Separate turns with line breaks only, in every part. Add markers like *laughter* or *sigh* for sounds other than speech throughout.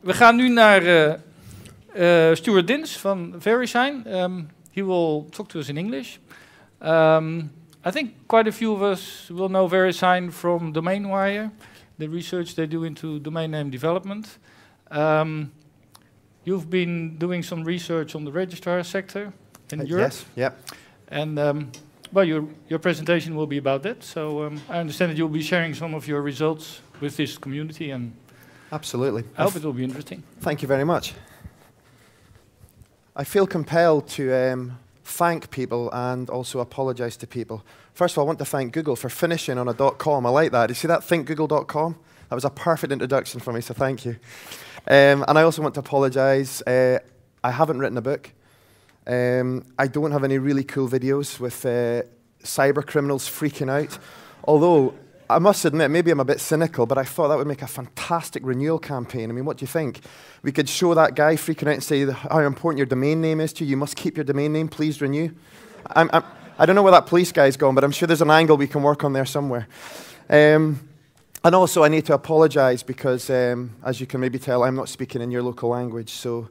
we gaan nu naar uh, Stuart Dins van VeriSign. Um, he will talk to us in English. Um, I think quite a few of us will know VeriSign from DomainWire, the research they do into domain name development. Um, you've been doing some research on the registrar sector in uh, Europe.
Yes, yep.
And um, well, your, your presentation will be about that. So um, I understand that you'll be sharing some of your results with this community, and
absolutely,
I hope it will be interesting.
Thank you very much. I feel compelled to um, thank people and also apologize to people. First of all, I want to thank Google for finishing on a dot .com. I like that. You see that? ThinkGoogle.com. That was a perfect introduction for me, so thank you. Um, and I also want to apologize. Uh, I haven't written a book. Um, I don't have any really cool videos with uh, cyber criminals freaking out. Although, I must admit, maybe I'm a bit cynical, but I thought that would make a fantastic renewal campaign. I mean, what do you think? We could show that guy freaking out and say how important your domain name is to you. You must keep your domain name, please renew. I'm, I'm, I do not know where that police guy's gone, but I'm sure there's an angle we can work on there somewhere. Um, and also, I need to apologize because, um, as you can maybe tell, I'm not speaking in your local language. So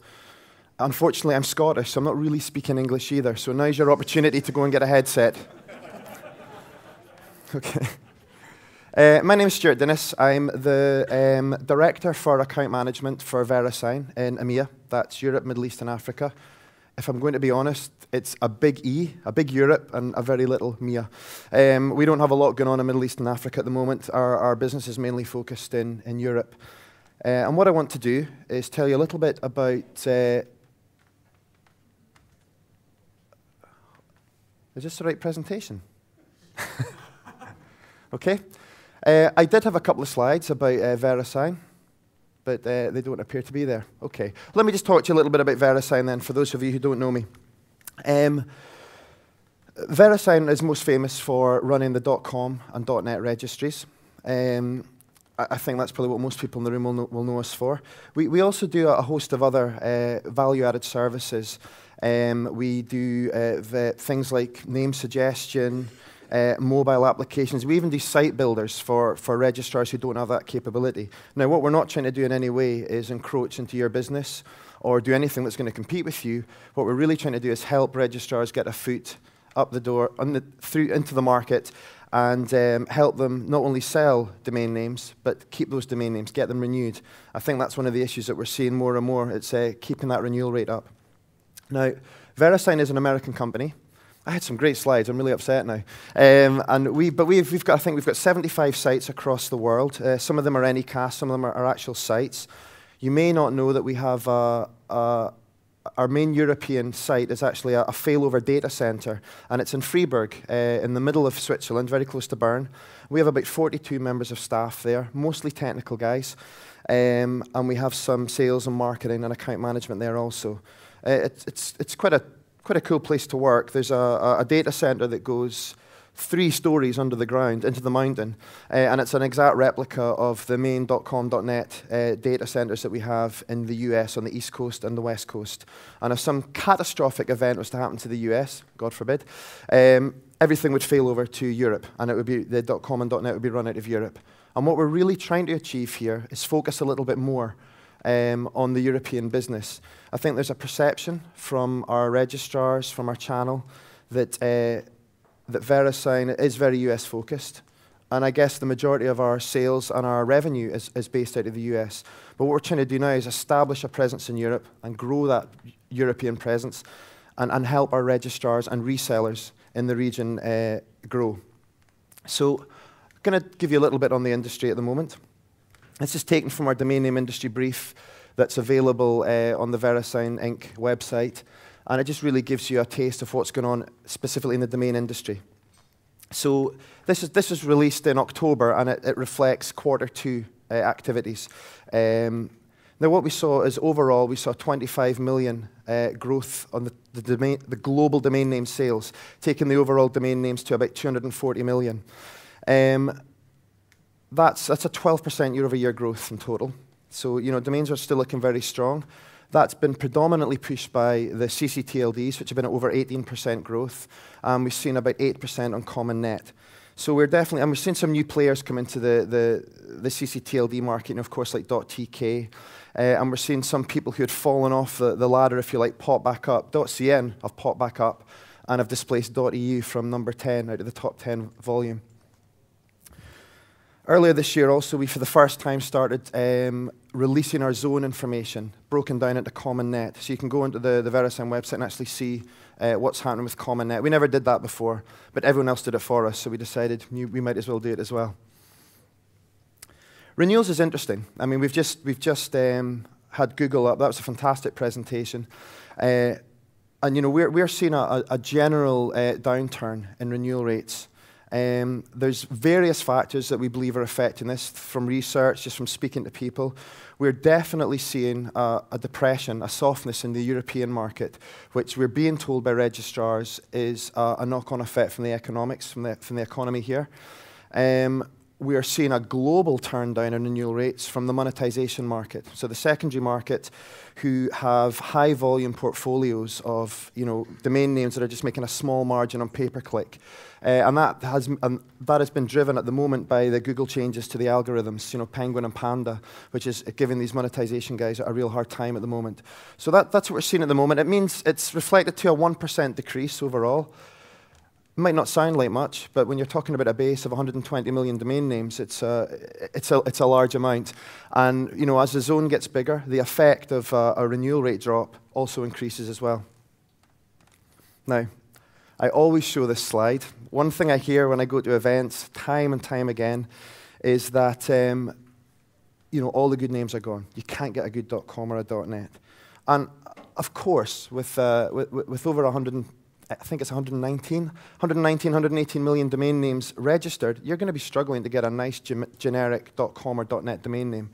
Unfortunately, I'm Scottish, so I'm not really speaking English either. So now's your opportunity to go and get a headset. *laughs* okay. Uh, my name is Stuart Dinnes. I'm the um, Director for Account Management for VeriSign in EMEA. That's Europe, Middle East, and Africa. If I'm going to be honest, it's a big E, a big Europe, and a very little MEA. Um, we don't have a lot going on in Middle East and Africa at the moment. Our, our business is mainly focused in, in Europe. Uh, and what I want to do is tell you a little bit about uh, Is this the right presentation? *laughs* okay. Uh, I did have a couple of slides about uh, VeriSign, but uh, they don't appear to be there. Okay. Let me just talk to you a little bit about VeriSign then, for those of you who don't know me. Um, VeriSign is most famous for running the .com and .net registries. Um, I think that's probably what most people in the room will know, will know us for. We, we also do a host of other uh, value-added services um, we do uh, things like name suggestion, uh, mobile applications. We even do site builders for, for registrars who don't have that capability. Now, what we're not trying to do in any way is encroach into your business or do anything that's going to compete with you. What we're really trying to do is help registrars get a foot up the door the, through into the market and um, help them not only sell domain names, but keep those domain names, get them renewed. I think that's one of the issues that we're seeing more and more. It's uh, keeping that renewal rate up. Now, VeriSign is an American company. I had some great slides. I'm really upset now. Um, and we, but we've, we've got, I think we've got 75 sites across the world. Uh, some of them are Anycast, some of them are, are, actual sites. You may not know that we have uh, uh, our main European site is actually a, a, failover data center, and it's in Freiburg, uh, in the middle of Switzerland, very close to Bern. We have about 42 members of staff there, mostly technical guys, um, and we have some sales and marketing and account management there also. Uh, it's, it's, it's quite, a, quite a cool place to work. There's a, a data center that goes three stories under the ground into the mountain. Uh, and it's an exact replica of the main .com.net uh, data centers that we have in the US on the East Coast and the West Coast. And if some catastrophic event was to happen to the US, God forbid, um, everything would fail over to Europe, and it would be the .com and .net would be run out of Europe. And what we're really trying to achieve here is focus a little bit more um, on the European business. I think there's a perception from our registrars, from our channel, that, uh, that VeriSign is very US focused. And I guess the majority of our sales and our revenue is, is based out of the US. But what we're trying to do now is establish a presence in Europe and grow that European presence and, and help our registrars and resellers in the region uh, grow. So I'm going to give you a little bit on the industry at the moment. This is taken from our domain name industry brief that's available uh, on the VeriSign Inc. website, and it just really gives you a taste of what's going on specifically in the domain industry. So this is, this was released in October, and it, it reflects quarter two uh, activities. Um, now, what we saw is overall, we saw 25 million uh, growth on the, the, domain, the global domain name sales, taking the overall domain names to about 240 million. Um, that's, that's a 12% year over year growth in total. So, you know, domains are still looking very strong. That's been predominantly pushed by the CCTLDs, which have been at over 18% growth. Um, we've seen about 8% on com and net. So we're definitely, and we're seeing some new players come into the, the, the CCTLD market, and of course, like .tk. Uh, and we're seeing some people who had fallen off the, the ladder, if you like, pop back up. .cn have popped back up and have displaced .eu from number 10 out of the top 10 volume. Earlier this year, also, we for the first time started um, releasing our zone information, broken down into com and net. So you can go into the, the VeriSign website and actually see uh, what's happening with com and net. We never did that before, but everyone else did it for us, so we decided we might as well do it as well. Renewals is interesting. I mean, we've just, we've just um, had Google up. That was a fantastic presentation. Uh, and, you know, we're, we're seeing a, a general uh, downturn in renewal rates. Um, there's various factors that we believe are affecting this from research, just from speaking to people. We're definitely seeing a, depression, a softness in the European market, which we're being told by registrars is a, a knock-on effect from the economics, from the, from the economy here. Um, we are seeing a global turn down in renewal rates from the monetization market. So the secondary market, who have high volume portfolios of you know domain names that are just making a small margin on pay per click, uh, and that has that has been driven at the moment by the Google changes to the algorithms. You know, Penguin and Panda, which is giving these monetization guys a real hard time at the moment. So that, that's what we're seeing at the moment. It means it's reflected to a one percent decrease overall might not sound like much, but when you're talking about a base of 120 million domain names, it's a, it's a, it's a large amount. And you know, as the zone gets bigger, the effect of uh, a renewal rate drop also increases as well. Now, I always show this slide. One thing I hear when I go to events, time and time again, is that um, you know, all the good names are gone. You can't get a good .com or a .net. And of course, with, uh, with, with over 100 I think it's 119, 119, 118 million domain names registered, you're going to be struggling to get a nice generic .com or .net domain name.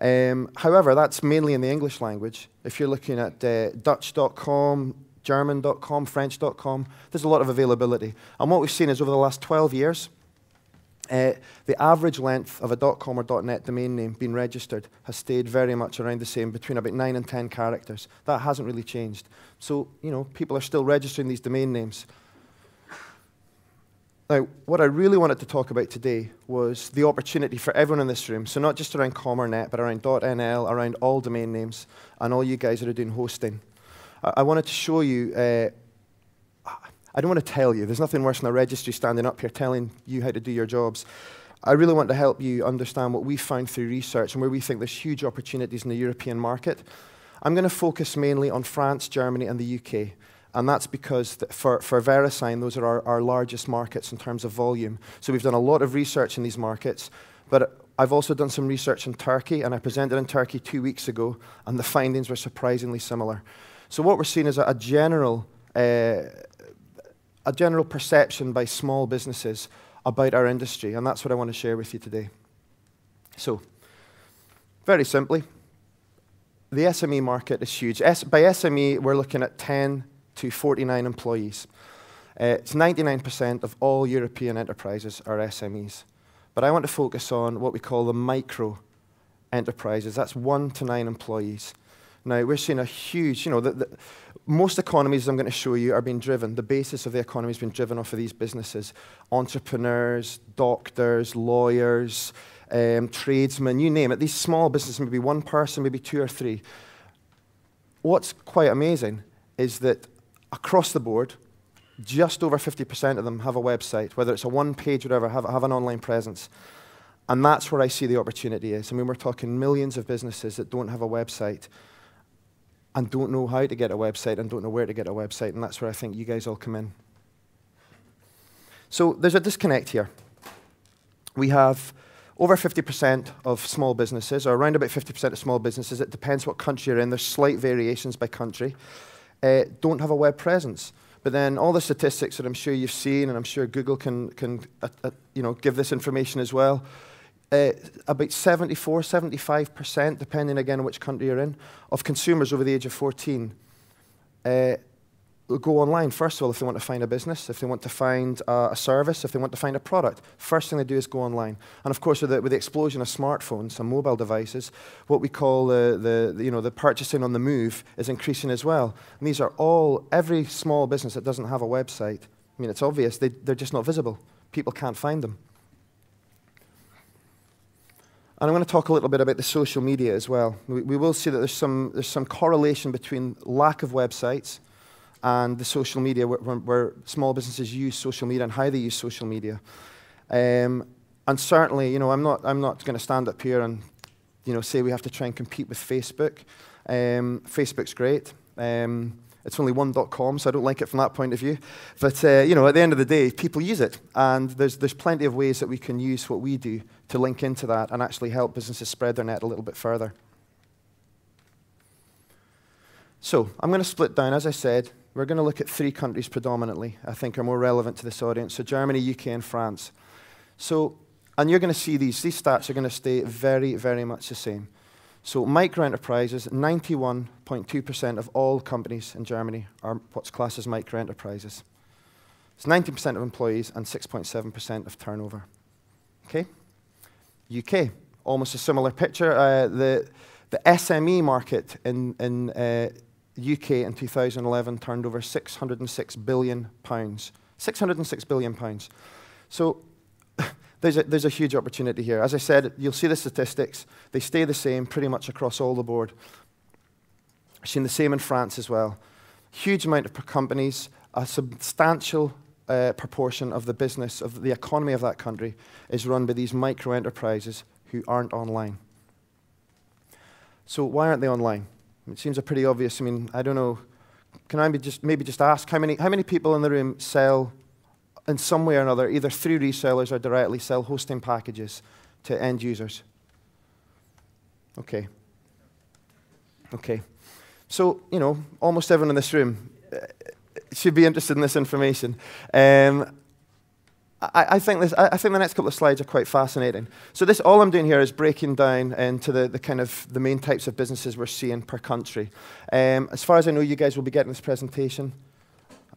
Um, however, that's mainly in the English language. If you're looking at uh, Dutch.com, German.com, French.com, there's a lot of availability. And what we've seen is over the last 12 years, uh, the average length of a .com or .net domain name being registered has stayed very much around the same, between about 9 and 10 characters. That hasn't really changed. So, you know, people are still registering these domain names. Now, what I really wanted to talk about today was the opportunity for everyone in this room, so not just around com and net, but around .nl, around all domain names, and all you guys that are doing hosting. I, I wanted to show you uh, I don't want to tell you. There's nothing worse than a registry standing up here telling you how to do your jobs. I really want to help you understand what we've found through research and where we think there's huge opportunities in the European market. I'm going to focus mainly on France, Germany, and the UK. And that's because for, for VeriSign, those are our, our largest markets in terms of volume. So we've done a lot of research in these markets. But I've also done some research in Turkey, and I presented in Turkey two weeks ago, and the findings were surprisingly similar. So what we're seeing is a, a general uh, a general perception by small businesses about our industry, and that's what I want to share with you today. So, very simply, the SME market is huge. S by SME, we're looking at 10 to 49 employees. Uh, it's 99% of all European enterprises are SMEs. But I want to focus on what we call the micro enterprises. That's one to nine employees. Now, we're seeing a huge, you know, the, the, most economies I'm going to show you are being driven, the basis of the economy has been driven off of these businesses. Entrepreneurs, doctors, lawyers, um, tradesmen, you name it. These small businesses, maybe one person, maybe two or three. What's quite amazing is that across the board, just over 50% of them have a website, whether it's a one page, whatever, have, have an online presence. And that's where I see the opportunity is. I mean, we're talking millions of businesses that don't have a website and don't know how to get a website and don't know where to get a website, and that's where I think you guys all come in. So there's a disconnect here. We have over 50% of small businesses, or around about 50% of small businesses, it depends what country you're in, there's slight variations by country, uh, don't have a web presence. But then all the statistics that I'm sure you've seen, and I'm sure Google can, can uh, uh, you know, give this information as well, uh, about 74, 75%, depending again on which country you're in, of consumers over the age of 14 uh, go online, first of all, if they want to find a business, if they want to find uh, a service, if they want to find a product. First thing they do is go online. And of course, with the, with the explosion of smartphones and mobile devices, what we call the, the, you know, the purchasing on the move is increasing as well. And these are all, every small business that doesn't have a website, I mean, it's obvious, they, they're just not visible People can't find them. And I'm going to talk a little bit about the social media as well. We, we, will see that there's some, there's some correlation between lack of websites and the social media where, where small businesses use social media and how they use social media. Um, and certainly, you know, I'm not, I'm not going to stand up here and, you know, say we have to try and compete with Facebook. Um, Facebook's great. Um, it's only one.com, so I don't like it from that point of view. But, uh, you know, at the end of the day, people use it. And there's, there's plenty of ways that we can use what we do to link into that and actually help businesses spread their net a little bit further. So I'm going to split down, as I said, we're going to look at three countries predominantly, I think are more relevant to this audience. So Germany, UK, and France. So, and you're going to see these. These stats are going to stay very, very much the same. So micro enterprises, 91.2% of all companies in Germany are what's classed as micro enterprises. It's 90% of employees and 6.7% of turnover. Okay? UK, almost a similar picture. Uh, the, the SME market in, in uh, UK in 2011 turned over 606 billion pounds. 606 billion pounds. So *laughs* there's a, there's a huge opportunity here. As I said, you'll see the statistics. They stay the same pretty much across all the board. I've seen the same in France as well. Huge amount of companies, a substantial uh, proportion of the business, of the economy of that country, is run by these micro enterprises who aren't online. So why aren't they online? It seems a pretty obvious. I mean, I don't know. Can I just maybe just ask how many how many people in the room sell in some way or another, either through resellers or directly, sell hosting packages to end users? Okay. Okay. So, you know, almost everyone in this room uh, should be interested in this information. Um, I, I, think this, I, I, think the next couple of slides are quite fascinating. So this, all I'm doing here is breaking down into the, the kind of the main types of businesses we're seeing per country. Um, as far as I know, you guys will be getting this presentation.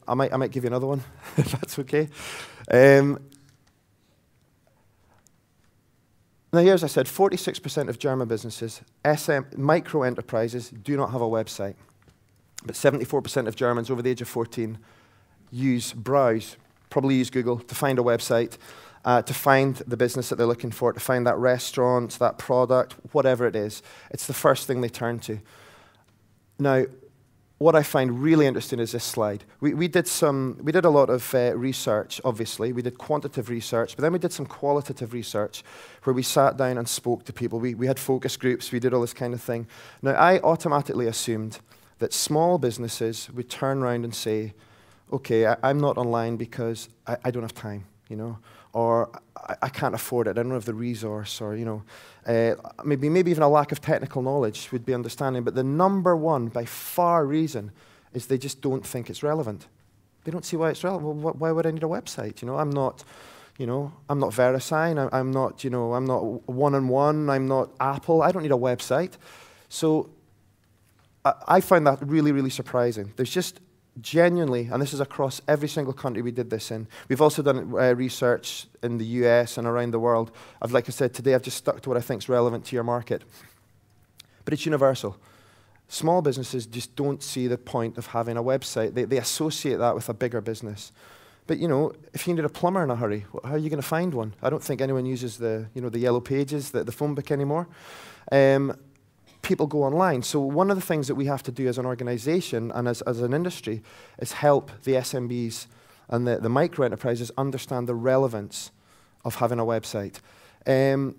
I might, I might give you another one, *laughs* if that's okay. Um, now, here, as I said, 46% of German businesses, SM, micro enterprises, do not have a website. But 74% of Germans over the age of 14 use, browse, probably use Google to find a website, uh, to find the business that they're looking for, to find that restaurant, that product, whatever it is. It's the first thing they turn to. Now, what I find really interesting is this slide. We, we, did, some, we did a lot of uh, research, obviously. We did quantitative research, but then we did some qualitative research where we sat down and spoke to people. We, we had focus groups, we did all this kind of thing. Now, I automatically assumed that small businesses would turn around and say, okay, I, am not online because I, I, don't have time, you know, or I, I, can't afford it, I don't have the resource, or, you know, uh, maybe, maybe even a lack of technical knowledge would be understanding. But the number one, by far, reason is they just don't think it's relevant. They don't see why it's relevant. Well, why would I need a website? You know, I'm not, you know, I'm not VeriSign. I, I'm not, you know, I'm not 1&1. I'm not Apple. I don't need a website. So I, I find that really, really surprising. There's just genuinely, and this is across every single country we did this in. We've also done uh, research in the US and around the world. I've, like I said, today I've just stuck to what I think is relevant to your market. But it's universal. Small businesses just don't see the point of having a website. They, they associate that with a bigger business. But you know, if you need a plumber in a hurry, how are you going to find one? I don't think anyone uses the, you know, the yellow pages, the, the phone book anymore. Um, people go online. So one of the things that we have to do as an organization and as, as an industry is help the SMBs and the, the micro enterprises understand the relevance of having a website. Um,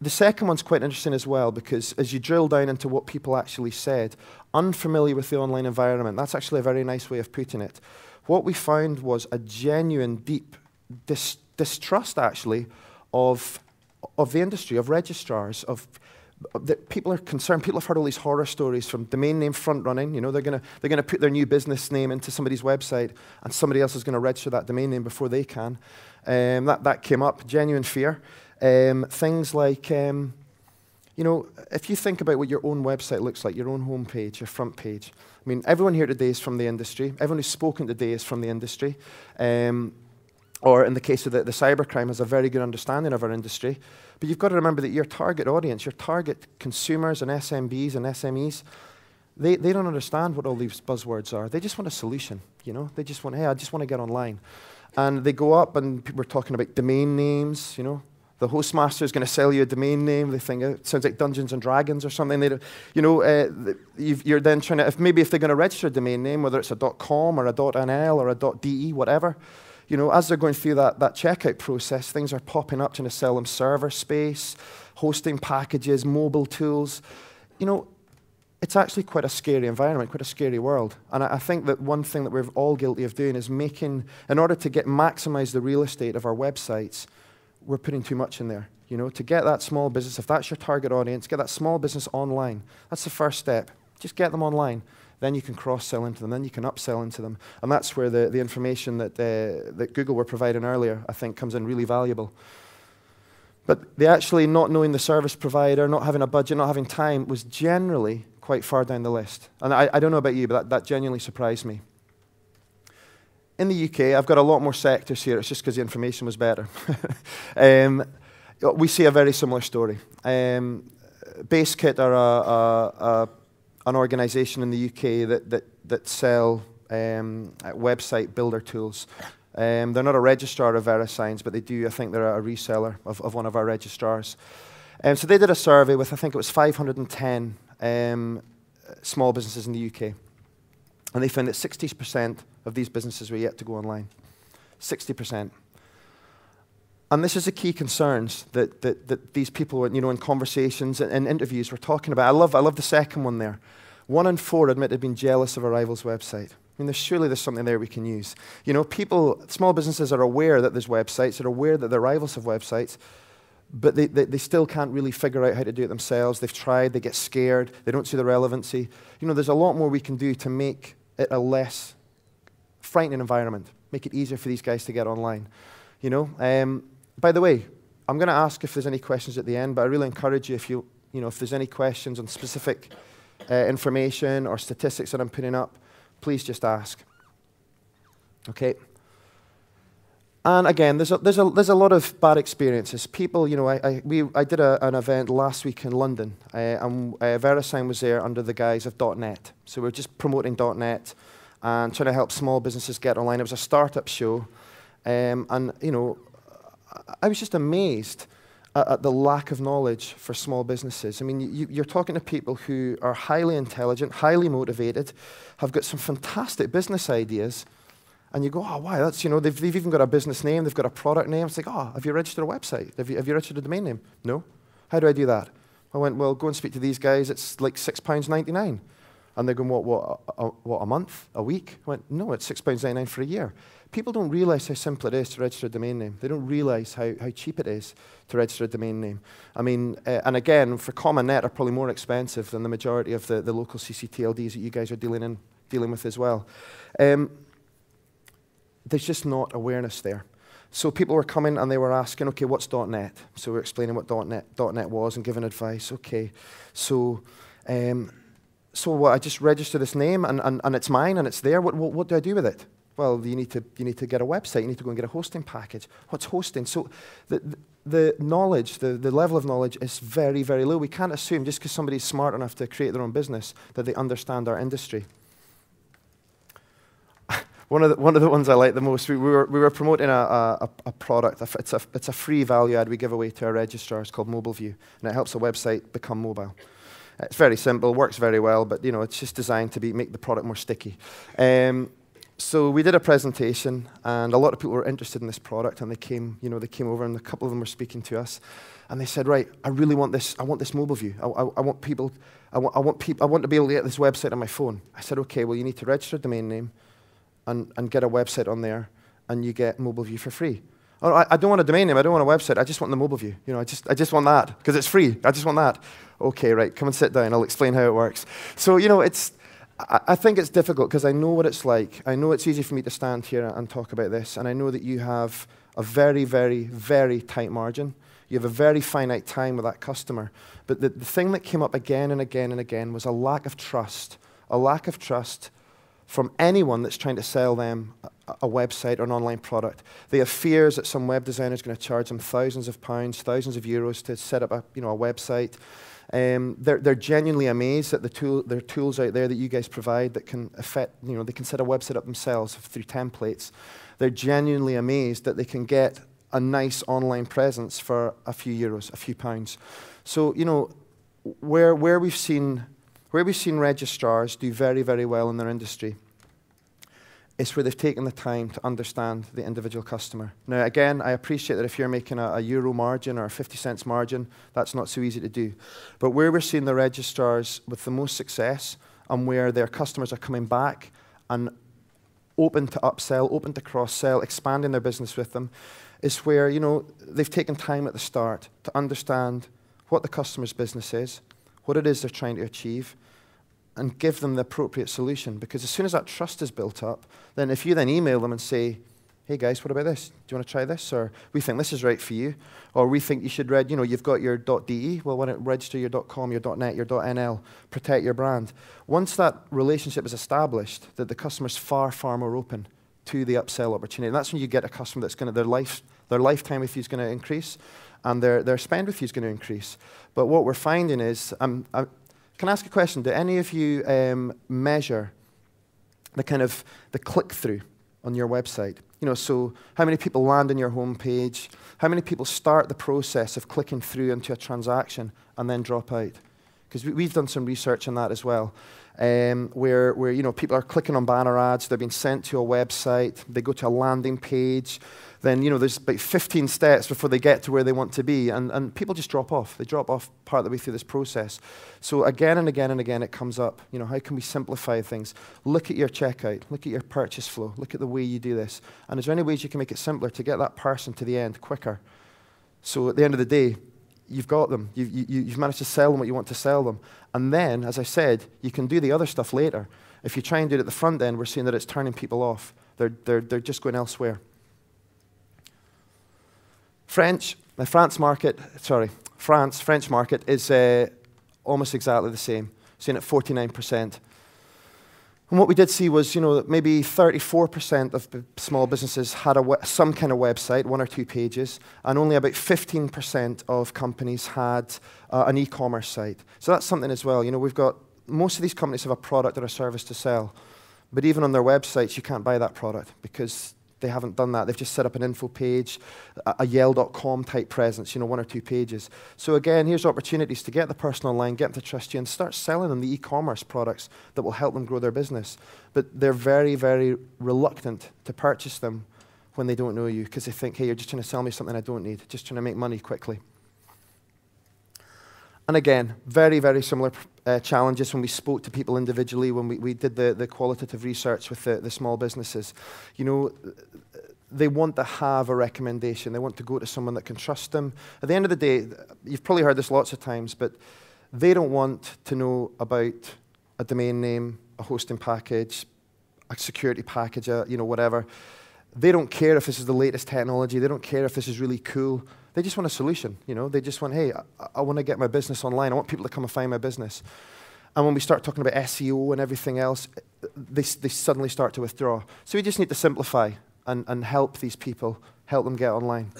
the second one's quite interesting as well because as you drill down into what people actually said, unfamiliar with the online environment, that's actually a very nice way of putting it. What we found was a genuine, deep dis distrust actually of, of the industry, of registrars, of people are concerned. People have heard all these horror stories from domain name front running. You know, they're going to they're gonna put their new business name into somebody's website, and somebody else is going to register that domain name before they can. Um, that, that came up, genuine fear. Um, things like, um, you know, if you think about what your own website looks like, your own homepage, your front page. I mean, everyone here today is from the industry. Everyone who's spoken today is from the industry. Um, or in the case of the, the cybercrime, has a very good understanding of our industry. But you've got to remember that your target audience, your target consumers and SMBs and SMEs, they, they don't understand what all these buzzwords are. They just want a solution, you know? They just want, hey, I just want to get online. and they go up, and people are talking about domain names, you know. The hostmaster is going to sell you a domain name. They think it sounds like Dungeons and Dragons or something. They, you know, uh, you're then trying to, if maybe if they're going to register a domain name, whether it's a .com or a .nl or a .de, whatever, you know, as they're going through that, that checkout process, things are popping up trying to sell them server space, hosting packages, mobile tools. You know, it's actually quite a scary environment, quite a scary world. And I, I, think that one thing that we're all guilty of doing is making, in order to get maximize the real estate of our websites, we're putting too much in there. You know, to get that small business, if that's your target audience, get that small business online. That's the first step. Just get them online. Then you can cross-sell into them. Then you can upsell into them. And that's where the, the information that, uh, that Google were providing earlier, I think, comes in really valuable. But the actually not knowing the service provider, not having a budget, not having time was generally quite far down the list. And I, I don't know about you, but that, that genuinely surprised me. In the UK, I've got a lot more sectors here. It's just because the information was better. *laughs* um, we see a very similar story. Um, BaseKit are a, a, a, an organisation in the UK that, that, that sell um, website builder tools. Um, they're not a registrar of VeriSigns, but they do, I think they're a reseller of, of one of our registrars. Um, so they did a survey with, I think it was 510 um, small businesses in the UK. And they found that 60% of these businesses were yet to go online. 60%. And this is the key concerns that, that, that these people, you know, in conversations and, interviews were talking about. I love, I love the second one there. One in four admit they've been jealous of a rival's website. I mean, there's, surely there's something there we can use. You know, people, small businesses are aware that there's websites, they're aware that they're rivals have websites, but they, they, they, still can't really figure out how to do it themselves. They've tried, they get scared, they don't see the relevancy. You know, there's a lot more we can do to make it a less frightening environment, make it easier for these guys to get online. You know, um, by the way, I'm going to ask if there's any questions at the end, but I really encourage you if you, you know, if there's any questions on specific uh, information or statistics that I'm putting up, please just ask. Okay. And again, there's a, there's, a, there's a lot of bad experiences. People, you know, I, I, we, I did a, an event last week in London, uh, and uh, VeriSign was there under the guise of .NET. So we are just promoting .NET and trying to help small businesses get online. It was a startup show, um, and, you know, I was just amazed at, the lack of knowledge for small businesses. I mean, you, you're talking to people who are highly intelligent, highly motivated, have got some fantastic business ideas, and you go, oh, wow, that's, you know, they've, they've even got a business name, they've got a product name. It's like, oh, have you registered a website? Have you, have you registered a domain name? No. How do I do that? I went, well, go and speak to these guys. It's like £6.99. And they're going, what, what, a, what, a month? A week? I went, no, it's £6.99 for a year. People don't realize how simple it is to register a domain name. They don't realize how, how cheap it is to register a domain name. I mean, uh, and again, for com and net are probably more expensive than the majority of the, the local CCTLDs that you guys are dealing, in, dealing with as well. Um, there's just not awareness there. So people were coming and they were asking, okay, what's .NET? So we're explaining what .NET, .NET was and giving advice. Okay, so um, so what, I just register this name and, and, and it's mine and it's there. What, what, what do I do with it? Well, you need, to, you need to get a website. You need to go and get a hosting package. What's hosting? So the, the, knowledge, the, the level of knowledge is very, very low. We can't assume just because somebody's smart enough to create their own business that they understand our industry. *laughs* One of, the, one of the ones I like the most, we, we, were, we were promoting a, a, a product. It's a, it's a free value add we give away to our registrars called MobileView, and it helps a website become mobile. It's very simple, works very well, but you know, it's just designed to be, make the product more sticky. Um, so we did a presentation, and a lot of people were interested in this product, and they came, you know, they came over, and a couple of them were speaking to us, and they said, "Right, I really want this. I want this mobile view. I, I, I want people. I want, I want people. I want to be able to get this website on my phone." I said, "Okay, well, you need to register a domain name, and, and get a website on there, and you get mobile view for free. Oh, I, I, don't want a domain name. I don't want a website. I just want the mobile view. You know, I just, I just want that because it's free. I just want that. Okay, right. Come and sit down. I'll explain how it works. So, you know, it's, I, think it's difficult because I know what it's like. I know it's easy for me to stand here and talk about this, and I know that you have a very, very, very tight margin. You have a very finite time with that customer. But the, the thing that came up again and again and again was a lack of trust, a lack of trust from anyone that's trying to sell them a, a website or an online product. They have fears that some web designer is going to charge them thousands of pounds, thousands of euros to set up a, you know, a website. Um, they're, they're genuinely amazed at the tool, tools out there that you guys provide that can affect, you know, they can set a website up themselves through templates. They're genuinely amazed that they can get a nice online presence for a few euros, a few pounds. So, you know, where, where, we've seen, where we've seen registrars do very, very well in their industry, it's where they've taken the time to understand the individual customer. Now, again, I appreciate that if you're making a, a, euro margin or a 50 cents margin, that's not so easy to do. But where we're seeing the registrars with the most success and where their customers are coming back and open to upsell, open to cross-sell, expanding their business with them, is where, you know, they've taken time at the start to understand what the customer's business is, what it is they're trying to achieve, and give them the appropriate solution. Because as soon as that trust is built up, then if you then email them and say, hey guys, what about this? Do you want to try this? Or we think this is right for you. Or we think you should read, you know, you've got your .de, well, why don't register your .com, your .net, your .nl, protect your brand. Once that relationship is established, that the customer's far, far more open to the upsell opportunity. And that's when you get a customer that's going to, their, life, their lifetime with you is going to increase and their, their spend with you is going to increase. But what we're finding is, um, I, can I ask a question? Do any of you um, measure the kind of the click-through on your website? You know, so how many people land on your homepage? How many people start the process of clicking through into a transaction and then drop out? Because we, have done some research on that as well um, where, where you know, people are clicking on banner ads, they're being sent to a website, they go to a landing page, then you know, there's about 15 steps before they get to where they want to be, and, and people just drop off. They drop off part of the way through this process. So again and again and again it comes up, you know, how can we simplify things? Look at your checkout, look at your purchase flow, look at the way you do this, and is there any ways you can make it simpler to get that person to the end quicker? So at the end of the day, you've got them. You, you, you've managed to sell them what you want to sell them. And then, as I said, you can do the other stuff later. If you try and do it at the front end, we're seeing that it's turning people off. They're, they're, they're just going elsewhere. French, the France market, sorry, France, French market is uh, almost exactly the same, seeing at 49%. And what we did see was, you know, that maybe 34% of small businesses had some kind of website, one or two pages, and only about 15% of companies had uh, an e-commerce site. So that's something as well. You know, we've got most of these companies have a product or a service to sell, but even on their websites, you can't buy that product because they haven't done that. They've just set up an info page, a, a Yale.com type presence, you know, one or two pages. So again, here's opportunities to get the person online, get them to trust you, and start selling them the e-commerce products that will help them grow their business. But they're very, very reluctant to purchase them when they don't know you because they think, hey, you're just trying to sell me something I don't need, just trying to make money quickly. And again, very, very similar uh, challenges when we spoke to people individually, when we, we did the, the qualitative research with the, the small businesses. You know, they want to have a recommendation. They want to go to someone that can trust them. At the end of the day, you've probably heard this lots of times, but they don't want to know about a domain name, a hosting package, a security package, a, you know, whatever. They don't care if this is the latest technology. They don't care if this is really cool. They just want a solution. You know, they just want, hey, I, I want to get my business online. I want people to come and find my business. And when we start talking about SEO and everything else, they, they suddenly start to withdraw. So we just need to simplify and, and help these people, help them get online.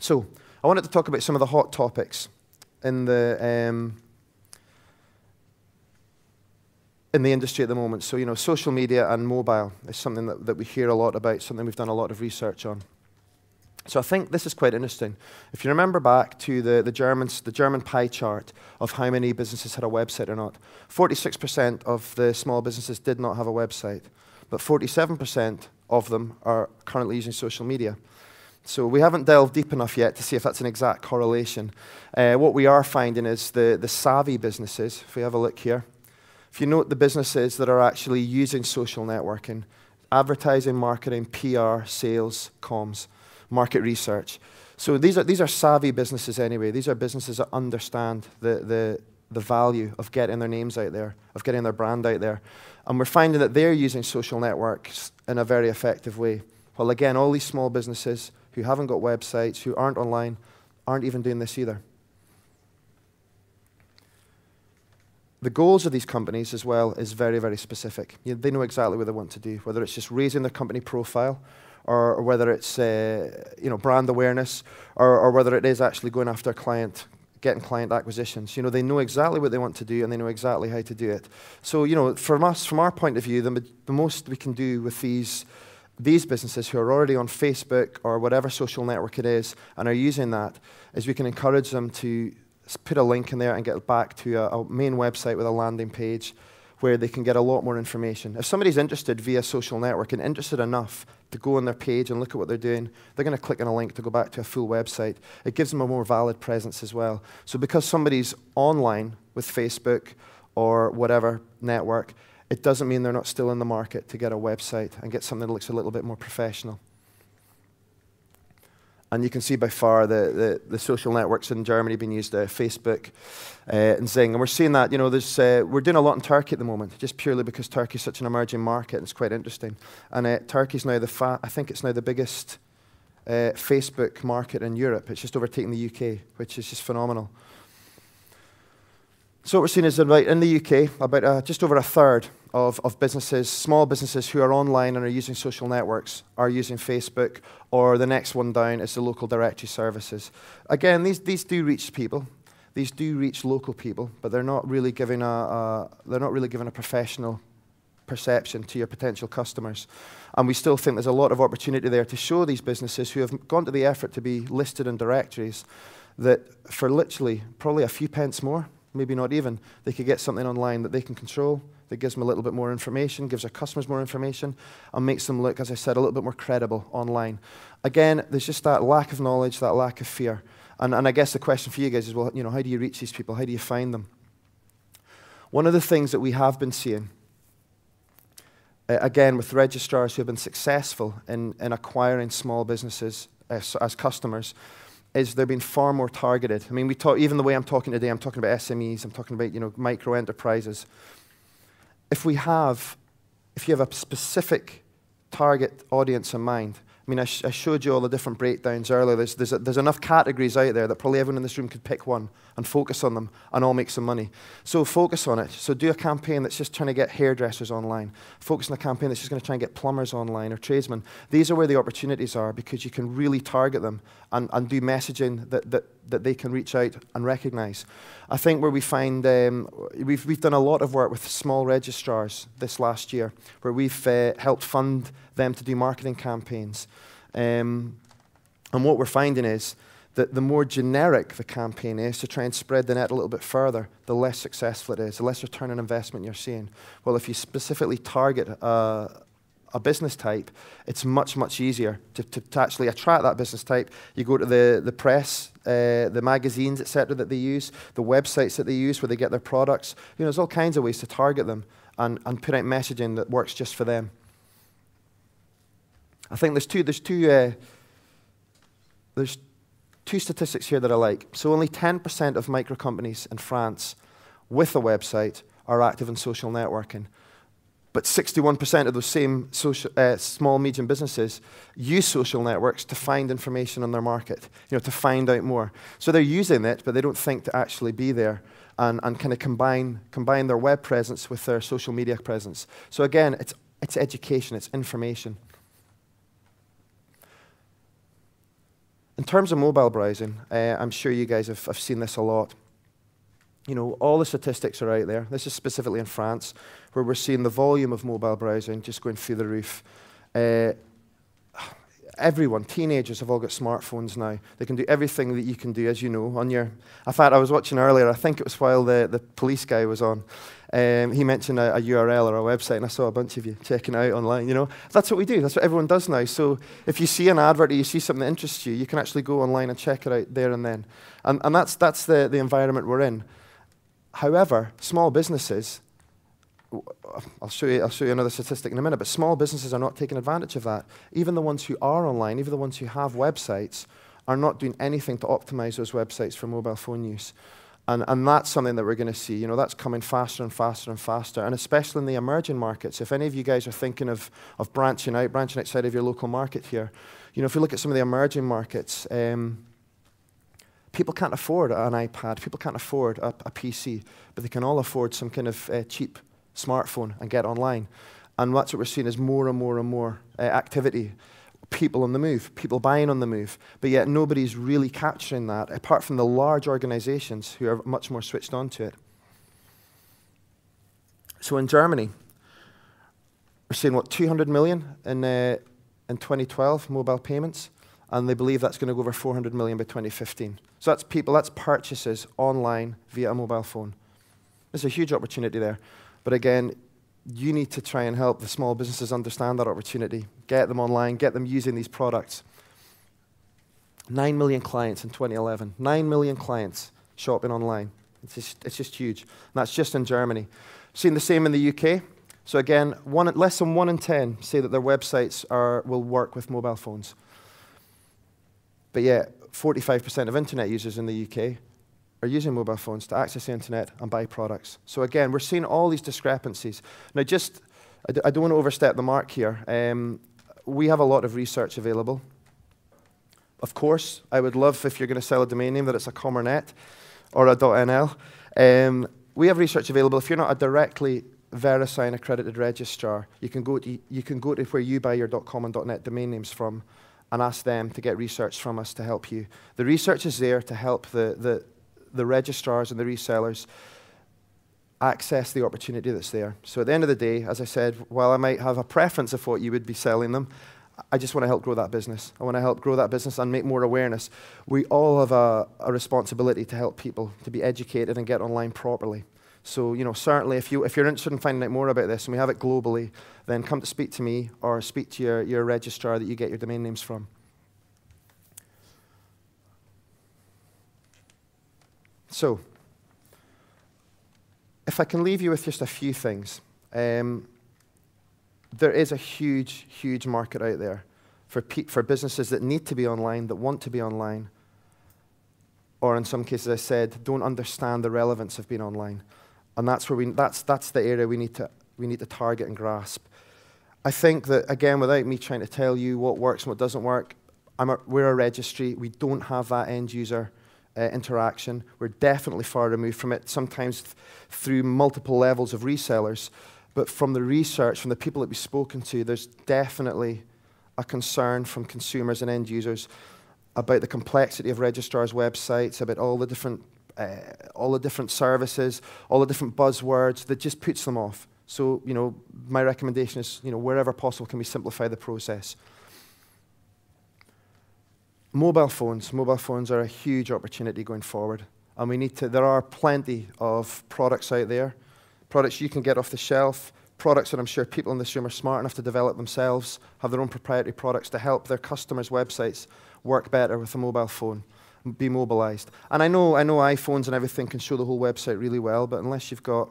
So I wanted to talk about some of the hot topics in the um, in the industry at the moment. So you know, social media and mobile is something that, that we hear a lot about, something we've done a lot of research on. So I think this is quite interesting. If you remember back to the, the, Germans, the German pie chart of how many businesses had a website or not, 46% of the small businesses did not have a website, but 47% of them are currently using social media. So we haven't delved deep enough yet to see if that's an exact correlation. Uh, what we are finding is the, the savvy businesses, if we have a look here, if you note the businesses that are actually using social networking, advertising, marketing, PR, sales, comms, market research. So these are, these are savvy businesses anyway. These are businesses that understand the, the, the value of getting their names out there, of getting their brand out there. And we're finding that they're using social networks in a very effective way. Well, again, all these small businesses who haven't got websites, who aren't online, aren't even doing this either. The goals of these companies as well is very, very specific. You they know exactly what they want to do, whether it's just raising their company profile or, or whether it's uh, you know, brand awareness, or, or whether it is actually going after client, getting client acquisitions. You know, they know exactly what they want to do and they know exactly how to do it. So, you know, from us, from our point of view, the, the most we can do with these these businesses who are already on Facebook or whatever social network it is and are using that is we can encourage them to put a link in there and get back to a, a main website with a landing page where they can get a lot more information. If somebody's interested via social network and interested enough to go on their page and look at what they're doing, they're going to click on a link to go back to a full website. It gives them a more valid presence as well. So because somebody's online with Facebook or whatever network, it doesn't mean they're not still in the market to get a website and get something that looks a little bit more professional. And you can see by far the, the, the social networks in Germany being used, uh, Facebook uh, and XING. And we're seeing that, you know, there's, uh, we're doing a lot in Turkey at the moment, just purely because Turkey is such an emerging market and it's quite interesting. And uh, Turkey's now the, I think it's now the biggest uh, Facebook market in Europe. It's just overtaking the UK, which is just phenomenal. So what we're seeing is that in the UK, about uh, just over a third of, of businesses, small businesses who are online and are using social networks, are using Facebook, or the next one down is the local directory services. Again, these, these do reach people. These do reach local people, but they're not really giving a, a they're not really giving a professional perception to your potential customers. And we still think there's a lot of opportunity there to show these businesses who have gone to the effort to be listed in directories that for literally probably a few pence more, maybe not even, they could get something online that they can control, that gives them a little bit more information, gives their customers more information, and makes them look, as I said, a little bit more credible online. Again, there's just that lack of knowledge, that lack of fear. And, and I guess the question for you guys is, well, you know, how do you reach these people? How do you find them? One of the things that we have been seeing, uh, again, with registrars who have been successful in, in acquiring small businesses as, as customers, is they're being far more targeted. I mean, we talk, even the way I'm talking today, I'm talking about SMEs, I'm talking about you know, micro enterprises. If we have, if you have a specific target audience in mind, I mean, I, sh I, showed you all the different breakdowns earlier. There's, there's, a, there's, enough categories out there that probably everyone in this room could pick one and focus on them and all make some money. So focus on it. So do a campaign that's just trying to get hairdressers online. Focus on a campaign that's just going to try and get plumbers online or tradesmen. These are where the opportunities are because you can really target them and, and do messaging that, that, that they can reach out and recognize. I think where we find, um, we've, we've done a lot of work with small registrars this last year where we've uh, helped fund them to do marketing campaigns. Um, and what we're finding is that the more generic the campaign is to try and spread the net a little bit further, the less successful it is, the less return on investment you're seeing. Well, if you specifically target uh, a business type, it's much, much easier to, to, to, actually attract that business type. You go to the, the press, uh, the magazines, etc., that they use, the websites that they use where they get their products. You know, there's all kinds of ways to target them and, and put out messaging that works just for them. I think there's two, there's two, uh, there's two statistics here that I like. So only 10% of micro companies in France with a website are active in social networking. But 61% of those same social, uh, small, medium businesses use social networks to find information on their market, you know, to find out more. So they're using it, but they don't think to actually be there and, and kind of combine, combine their web presence with their social media presence. So again, it's, it's education, it's information. In terms of mobile browsing, uh, I'm sure you guys have, have seen this a lot. You know, all the statistics are out there. This is specifically in France, where we're seeing the volume of mobile browsing just going through the roof. Uh, everyone, teenagers have all got smartphones now. They can do everything that you can do, as you know, on your. In fact, I was watching earlier. I think it was while the, the police guy was on. Um, he mentioned a, a, URL or a website, and I saw a bunch of you checking out online. You know, that's what we do. That's what everyone does now. So if you see an advert or you see something that interests you, you can actually go online and check it out there and then. And, and that's that's the, the environment we're in. However, small businesses I'll show, you, I'll show you another statistic in a minute, but small businesses are not taking advantage of that. Even the ones who are online, even the ones who have websites, are not doing anything to optimize those websites for mobile phone use. And, and that's something that we're going to see. You know, that's coming faster and faster and faster, and especially in the emerging markets. If any of you guys are thinking of, of branching out, branching outside of your local market here, you know, if you look at some of the emerging markets, um, people can't afford an iPad, people can't afford a, a, PC, but they can all afford some kind of uh, cheap smartphone and get online. And that's what we're seeing is more and more and more uh, activity people on the move, people buying on the move, but yet nobody's really capturing that apart from the large organizations who are much more switched on to it. So in Germany, we're seeing what, 200 million in, uh, in 2012 mobile payments, and they believe that's going to go over 400 million by 2015. So that's people, that's purchases online via a mobile phone. There's a huge opportunity there. But again, you need to try and help the small businesses understand that opportunity, get them online, get them using these products. 9 million clients in 2011. 9 million clients shopping online. It's just, it's just huge. And that's just in Germany. Seen the same in the UK. So again, one, less than 1 in 10 say that their websites are, will work with mobile phones. But yet, 45% of internet users in the UK are using mobile phones to access the internet and buy products. So again, we're seeing all these discrepancies. Now, just, I d- I don't want to overstep the mark here. Um, we have a lot of research available. Of course, I would love if you're going to sell a domain name that it's a .commernet or a .nl. Um, we have research available. If you're not a directly VeriSign accredited registrar, you can go to, you can go to where you buy your .com and .net domain names from and ask them to get research from us to help you. The research is there to help the, the, the registrars and the resellers access the opportunity that's there. So at the end of the day, as I said, while I might have a preference of what you would be selling them, I just want to help grow that business. I want to help grow that business and make more awareness. We all have a, a responsibility to help people to be educated and get online properly. So, you know, certainly if, you, if you're interested in finding out more about this, and we have it globally, then come to speak to me or speak to your, your registrar that you get your domain names from. So, if I can leave you with just a few things, um, there is a huge, huge market out there for, for businesses that need to be online, that want to be online, or in some cases, I said, don't understand the relevance of being online. And that's, where we, that's, that's the area we need, to, we need to target and grasp. I think that, again, without me trying to tell you what works and what doesn't work, a, we're a registry. We don't have that end user uh, interaction. We're definitely far removed from it, sometimes th through multiple levels of resellers. But from the research, from the people that we've spoken to, there's definitely a concern from consumers and end users about the complexity of registrars' websites, about all the different, uh, all the different services, all the different buzzwords that just puts them off. So, you know, my recommendation is, you know, wherever possible, can we simplify the process? Mobile phones. Mobile phones are a huge opportunity going forward. And we need to, there are plenty of products out there, products you can get off the shelf, products that I'm sure people in this room are smart enough to develop themselves, have their own proprietary products to help their customers' websites work better with a mobile phone, be mobilized. And I know, I know iPhones and everything can show the whole website really well, but unless you've got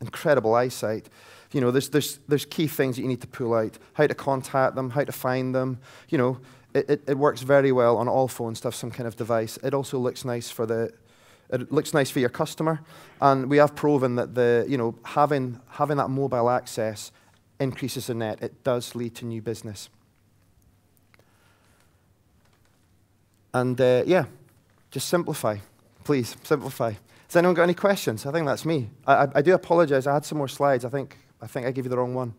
incredible eyesight, you know, there's, there's, there's key things that you need to pull out. How to contact them, how to find them, you know, it, it, it, works very well on all phones to have some kind of device. It also looks nice for the, it looks nice for your customer, and we have proven that the, you know, having, having that mobile access increases the net. It does lead to new business. And uh, yeah, just simplify, please, simplify. Has anyone got any questions? I think that's me. I, I, I do apologize. I had some more slides. I think, I think I gave you the wrong one.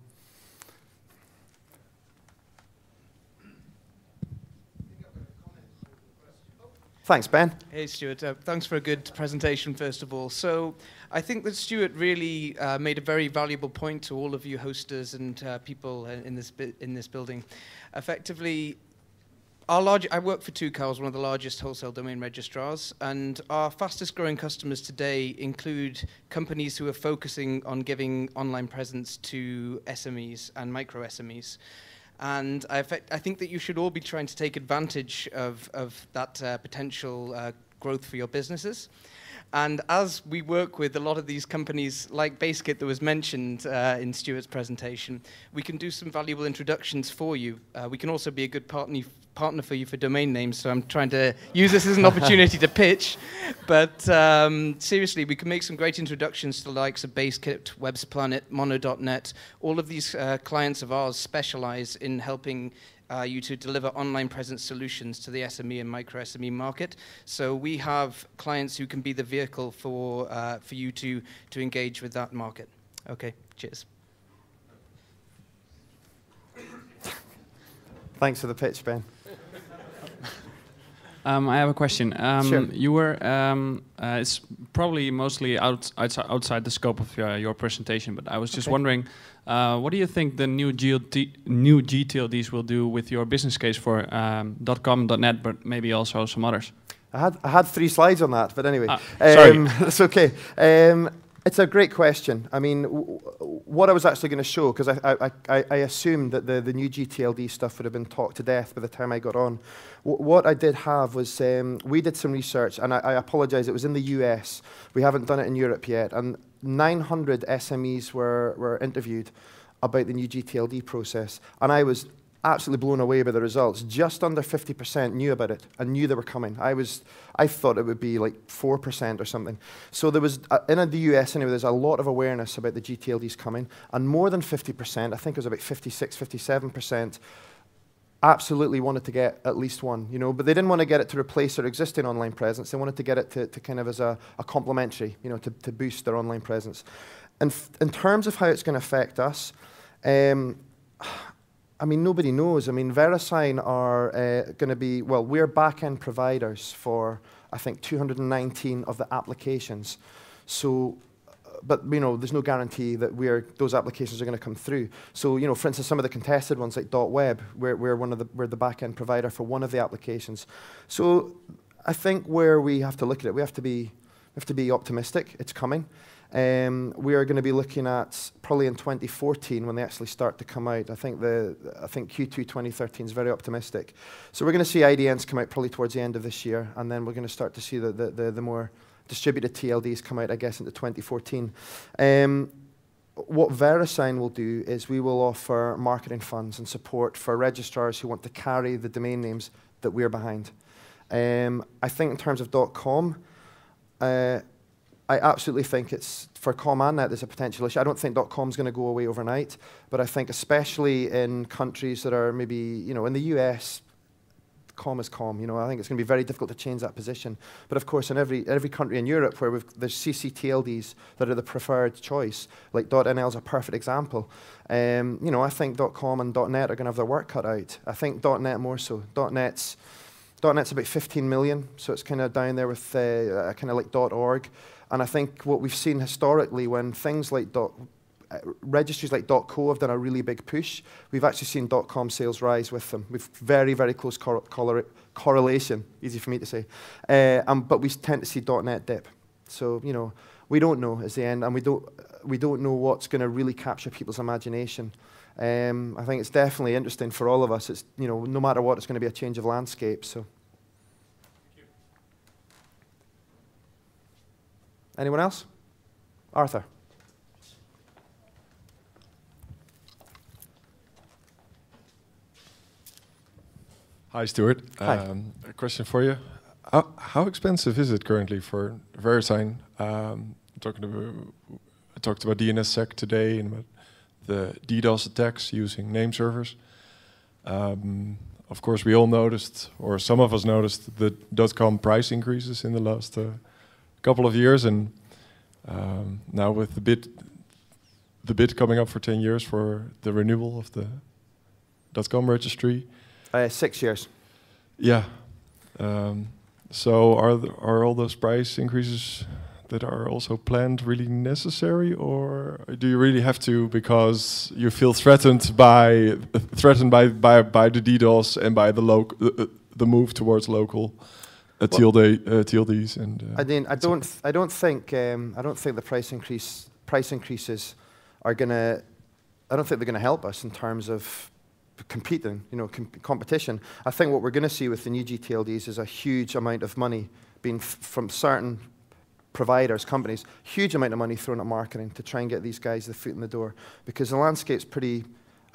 Thanks, Ben.
Hey, Stuart. Uh, thanks for a good presentation, first of all. So, I think that Stuart really uh, made a very valuable point to all of you hosters and uh, people in this in this building. Effectively, our large, I work for Tucows, one of the largest wholesale domain registrars, and our fastest growing customers today include companies who are focusing on giving online presence to SMEs and micro SMEs. And I, I, think that you should all be trying to take advantage of, of that uh, potential uh, growth for your businesses. And as we work with a lot of these companies like BaseKit that was mentioned uh, in Stuart's presentation, we can do some valuable introductions for you. Uh, we can also be a good partner, partner for you for domain names, so I'm trying to use this as an opportunity to pitch. *laughs* But um, seriously, we can make some great introductions to the likes of BaseKit, WebsPlanet, Mono.net. All of these uh, clients of ours specialize in helping uh, you to deliver online presence solutions to the SME and micro SME market. So we have clients who can be the vehicle for, uh, for you to, to engage with that market. Okay, cheers.
Thanks for the pitch, Ben.
Um, I have a question. Um,
Sure.
You were. Um, uh, it's probably mostly out, outside, the scope of your, your presentation, but I was just
Okay.
wondering, uh, what do you think the new GLT, new GTLDs will do with your business case for um, .com, .net, but maybe also some others?
I had, I had three slides on that, but anyway.
Ah, sorry.
Um, *laughs* that's okay. It's a great question. I mean, what I was actually going to show, because I, I, I assumed that the, the new GTLD stuff would have been talked to death by the time I got on. W- what I did have was um, we did some research, and I, I apologize, it was in the US. We haven't done it in Europe yet. And 900 SMEs were, were interviewed about the new GTLD process. And I was absolutely blown away by the results. Just under 50% knew about it and knew they were coming. I was, I thought it would be like 4% or something. So there was, uh, in the US anyway, there's a lot of awareness about the GTLDs coming. And more than 50%, I think it was about 56, 57%, absolutely wanted to get at least one, you know, but they didn't want to get it to replace their existing online presence. They wanted to get it to, to kind of as a, a complementary, you know, to, to boost their online presence. And in terms of how it's going to affect us, um, I mean, nobody knows. I mean, VeriSign are uh, going to be, well, we're back-end providers for, I think, 219 of the applications. So, uh, but, you know, there's no guarantee that we're, those applications are going to come through. So, you know, for instance, some of the contested ones like dot .web, we're, we're, one of the, we're the back-end provider for one of the applications. So I think where we have to look at it, we have to be, we have to be optimistic. It's coming. Um, we are going to be looking at probably in 2014 when they actually start to come out. I think the I think Q2 2013 is very optimistic. So we're going to see IDNs come out probably towards the end of this year, and then we're going to start to see the the, the, the more distributed TLDs come out, I guess, into 2014. Um, what VeriSign will do is we will offer marketing funds and support for registrars who want to carry the domain names that we're behind. Um, I think in terms of .com, uh, I absolutely think it's for com and net there's a potential issue. I don't think .com is going to go away overnight, but I think especially in countries that are maybe you know in the US, com is com. You know I think it's going to be very difficult to change that position. But of course, in every every country in Europe where there's CCTLDs that are the preferred choice, like .nl is a perfect example. Um, you know I think .com and .net are going to have their work cut out. I think .net more so. .net's .net's about 15 million, so it's kind of down there with uh, kind of like .org. And I think what we've seen historically when things like dot, uh, registries like .co have done a really big push, we've actually seen .com sales rise with them. We've very, very close cor correla correlation, easy for me to say. Uh, um, but we tend to see .net dip. So, you know, we don't know is the end, and we don't, we don't know what's going to really capture people's imagination. Um, I think it's definitely interesting for all of us. It's, you know, no matter what, it's going to be a change of landscape. So. Anyone else? Arthur.
Hi, Stuart.
Hi.
Um, a question for you. How, how expensive is it currently for VeriSign? Um, talking to, I talked about DNSSEC today and about the DDoS attacks using name servers. Um, of course, we all noticed, or some of us noticed, the .com price increases in the last uh, couple of years, and um, now with the bid, the bid coming up for 10 years for the renewal of the .com registry.
Uh, six years.
Yeah. Um, so are are all those price increases that are also planned really necessary, or do you really have to because you feel threatened by threatened by by, by the DDoS and by the local uh, the move towards local uh, TLD, uh, TLDs and uh,
I mean, I don't. I don't think, um, I don't think the price increase, price increases are gonna, I don't think they're gonna help us in terms of competing, you know, com competition. I think what we're gonna see with the new GTLDs is a huge amount of money being f from certain providers, companies, huge amount of money thrown at marketing to try and get these guys the foot in the door because the landscape's pretty.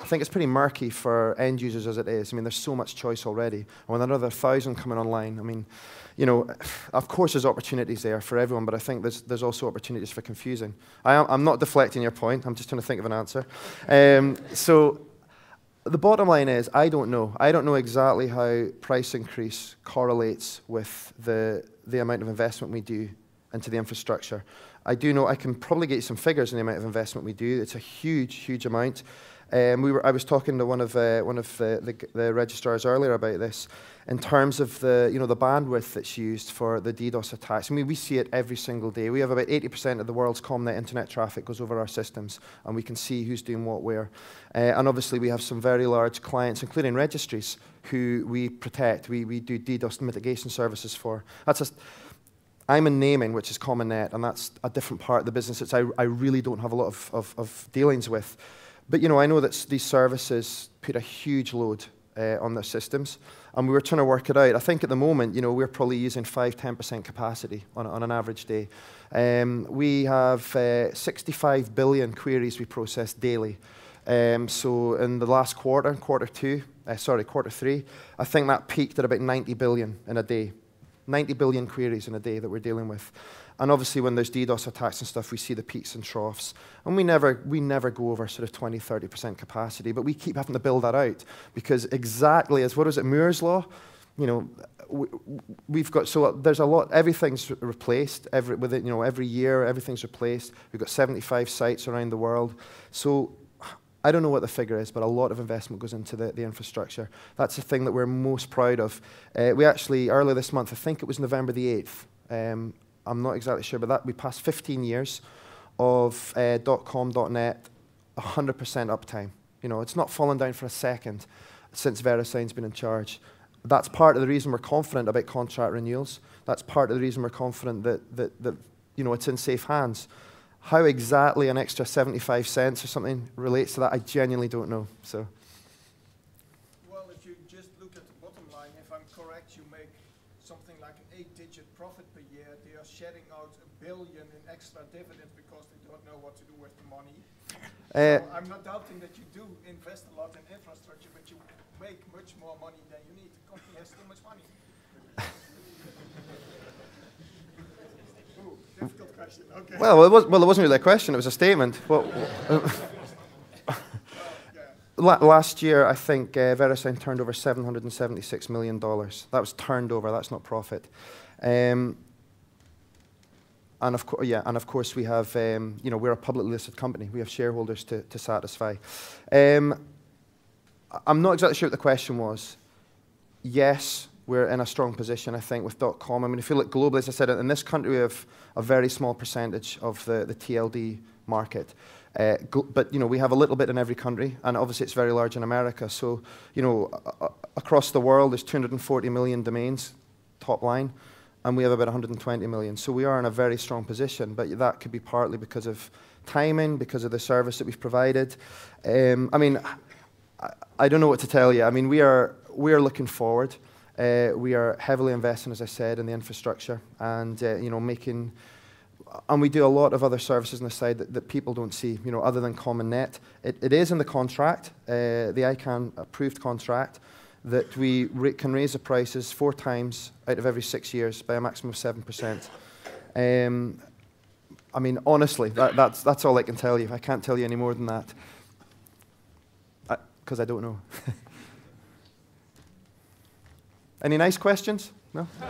I think it's pretty murky for end users as it is. I mean, there's so much choice already. And with another thousand coming online, I mean, you know, of course there's opportunities there for everyone, but I think there's, there's also opportunities for confusing. I am, I'm not deflecting your point. I'm just trying to think of an answer. Um, so the bottom line is, I don't know. I don't know exactly how price increase correlates with the, the amount of investment we do into the infrastructure. I do know I can probably get some figures on the amount of investment we do. It's a huge, huge amount. Um, we were, I was talking to one of, uh, one of the, the, the, registrars earlier about this in terms of the, you know, the bandwidth that's used for the DDoS attacks. I mean, we see it every single day. We have about 80% of the world's ComNet internet traffic goes over our systems, and we can see who's doing what where. Uh, and obviously, we have some very large clients, including registries, who we protect. We, we do DDoS mitigation services for. That's a, I'm in naming, which is com and net, and that's a different part of the business that I, I really don't have a lot of, of, of dealings with. But you know, I know that these services put a huge load uh, on their systems, and we were trying to work it out. I think at the moment, you know, we're probably using 5 10% capacity on, on an average day. Um, we have uh, 65 billion queries we process daily. Um, so in the last quarter, quarter two, uh, sorry, quarter three, I think that peaked at about 90 billion in a day. 90 billion queries in a day that we're dealing with. And obviously, when there's DDoS attacks and stuff, we see the peaks and troughs. And we never, we never go over sort of 20, 30% capacity, but we keep having to build that out because exactly as what is it, Moore's Law? You know, we, have got, so there's a lot, everything's replaced every, with it, you know, every year, everything's replaced. We've got 75 sites around the world. So I don't know what the figure is, but a lot of investment goes into the, the infrastructure. That's the thing that we're most proud of. Uh, we actually, earlier this month, I think it was November the 8th, um, I'm not exactly sure, but that we passed 15 years of uh, .com, dot .net, 100% uptime. You know, it's not fallen down for a second since VeriSign's been in charge. That's part of the reason we're confident about contract renewals. That's part of the reason we're confident that, that, that you know, it's in safe hands. How exactly an extra 75 cents or something relates to that, I genuinely don't know. So.
Well, if you just look at the bottom line, if I'm correct, you make something like an eight-digit profit per year. They are shedding out a billion in extra because they don't know what to do with the money. *laughs* Uh, so I'm not doubting that you do invest a lot in infrastructure, but you make much more money than you need. The company has too much money. difficult question. Okay.
Well, it was, well, it wasn't really a question. It was a statement. Well, *laughs* last year, I think uh, VeriSign turned over $776 million. That was turned over, that's not profit. Um, and of, yeah, and of course, we have, um, you know, we're a publicly listed company. We have shareholders to, to satisfy. Um, I'm not exactly sure what the question was. Yes, we're in a strong position, I think, with .com. I mean, if you look globally, as I said, in this country, we have a very small percentage of the, the TLD market. Uh, but you know, we have a little bit in every country, and obviously it's very large in America. So you know, across the world, there's 240 million domains, top line, and we have about 120 million. So we are in a very strong position. But that could be partly because of timing, because of the service that we've provided. Um, I mean, I, I, don't know what to tell you. I mean, we are we are looking forward. Uh, we are heavily investing, as I said, in the infrastructure and uh, you know making and we do a lot of other services on the side that, that people don't see, you know, other than com and net. It, it is in the contract, uh, the ICANN approved contract, that we can raise the prices four times out of every six years by a maximum of 7%. Um, I mean, honestly, that, that's, that's all I can tell you. I can't tell you any more than that. Because I, I don't know. *laughs* any nice questions? No? *laughs*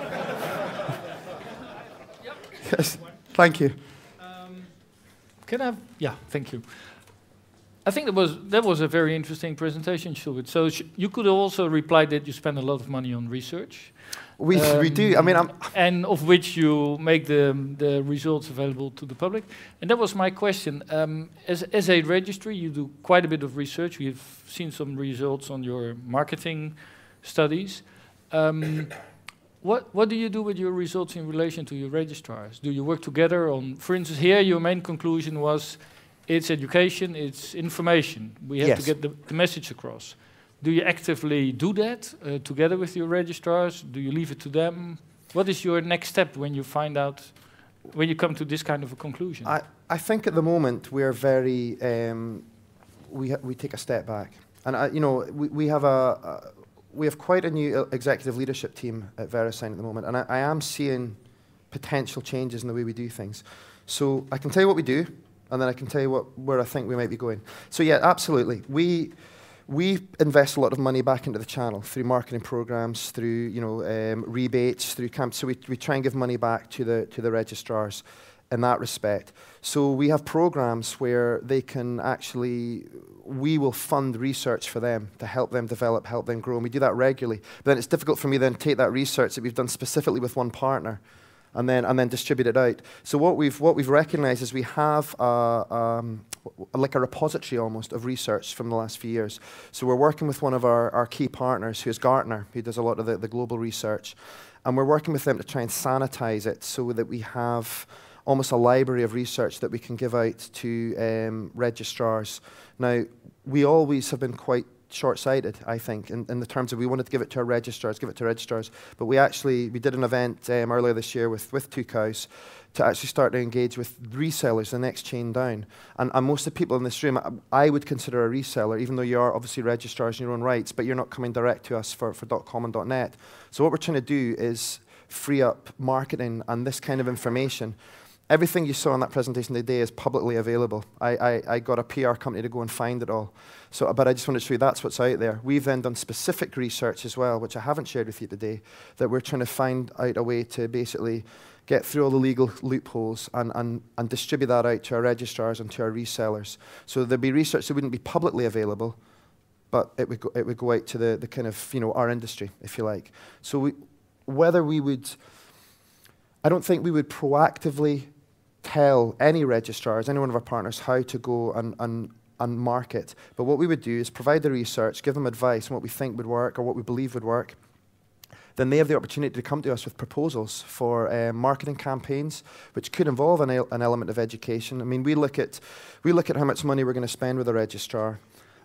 yes. Thank you. Um,
can I? Yeah, thank you. I think that was that was a very interesting presentation, Shulwit. So sh you could also reply that you spend a lot of money on research.
We, um, we do. I mean, I'm
and of which you make the the results available to the public. And that was my question. Um, as as a registry, you do quite a bit of research. We've seen some results on your marketing studies. Um, *coughs* what, what do you do with your results in relation to your registrars? Do you work together on, for instance, here your main conclusion was it's education, it's information. We have yes. to get the, the, message across. Do you actively do that uh, together with your registrars? Do you leave it to them? What is your next step when you find out, when you come to this kind of a conclusion?
I, I think at the moment we're very, um, we, we take a step back. And, I, you know, we, we have a, we have quite a new uh, executive leadership team at VeriSign at the moment, and I, I, am seeing potential changes in the way we do things. So I can tell you what we do, and then I can tell you what, where I think we might be going. So yeah, absolutely. We, we invest a lot of money back into the channel through marketing programs, through you know, um, rebates, through camps. So we, we try and give money back to the, to the registrars. in that respect. So we have programs where they can actually, we will fund research for them to help them develop, help them grow. And we do that regularly. But then it's difficult for me then to take that research that we've done specifically with one partner and then, and then distribute it out. So what we've, what we've recognized is we have a, um, like a repository almost of research from the last few years. So we're working with one of our, our key partners, who is Gartner, who does a lot of the, the global research. And we're working with them to try and sanitize it so that we have almost a library of research that we can give out to um, registrars. Now, we always have been quite short-sighted, I think, in, in the terms of we wanted to give it to our registrars, give it to registrars. But we actually, we did an event um, earlier this year with, with Tucows to actually start to engage with resellers, the next chain down. And, and most of the people in this room, I, I, would consider a reseller, even though you are obviously registrars in your own rights, but you're not coming direct to us for, for .com and .net. So what we're trying to do is free up marketing and this kind of information everything you saw in that presentation today is publicly available. I, I, I, got a PR company to go and find it all. So, but I just wanted to show you that's what's out there. We've then done specific research as well, which I haven't shared with you today, that we're trying to find out a way to basically get through all the legal loopholes and, and, and distribute that out to our registrars and to our resellers. So there'd be research that wouldn't be publicly available, but it would go, it would go out to the, the kind of, you know, our industry, if you like. So we, whether we would, I don't think we would proactively tell any registrars, any one of our partners, how to go and, and, and market. But what we would do is provide the research, give them advice on what we think would work or what we believe would work. Then they have the opportunity to come to us with proposals for uh, marketing campaigns, which could involve an, an element of education. I mean, we look at, we look at how much money we're going to spend with a registrar.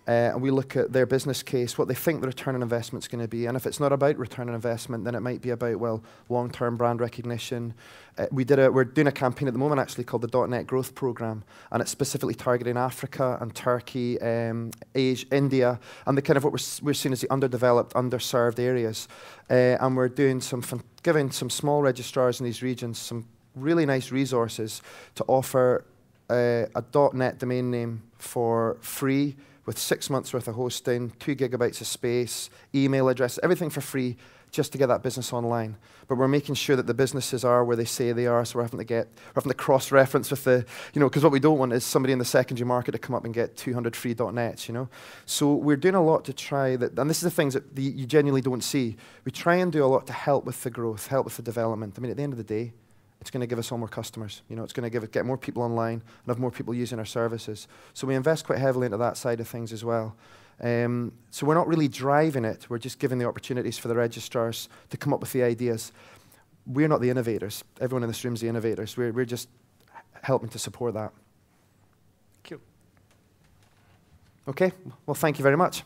Uh, and we look at their business case, what they think the return on investment is going to be. And if it's not about return on investment, then it might be about, well, long term brand recognition. Uh, we did a, we're doing a campaign at the moment actually called the .NET Growth Program, and it's specifically targeting Africa and Turkey, um, Asia, India, and the kind of what we're, we're seeing as the underdeveloped, underserved areas. Uh, and we're doing some, giving some small registrars in these regions some really nice resources to offer uh, a .NET domain name for free with six months worth of hosting, two gigabytes of space, email address, everything for free just to get that business online. But we're making sure that the businesses are where they say they are, so we're having to get, we're having to cross-reference with the, you know, because what we don't want is somebody in the secondary market to come up and get 200 free .nets, you know. So we're doing a lot to try that, and this is the things that the, you genuinely don't see. We try and do a lot to help with the growth, help with the development. I mean, at the end of the day, it's going to give us all more customers. You know, it's going to give it, get more people online and have more people using our services. So we invest quite heavily into that side of things as well. Um, so we're not really driving it. We're just giving the opportunities for the registrars to come up with the ideas. We're not the innovators. Everyone in this room is the innovators. We're, we're just helping to support that.
Thank you.
Okay. Well, thank you very much.